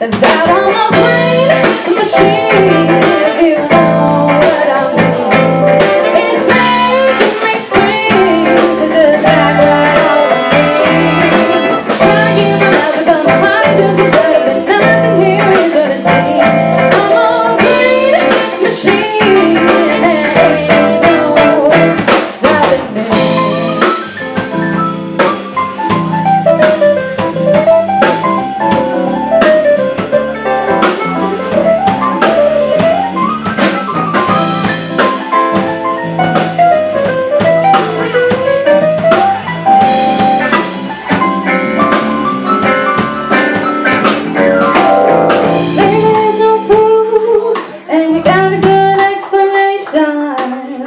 that I'm a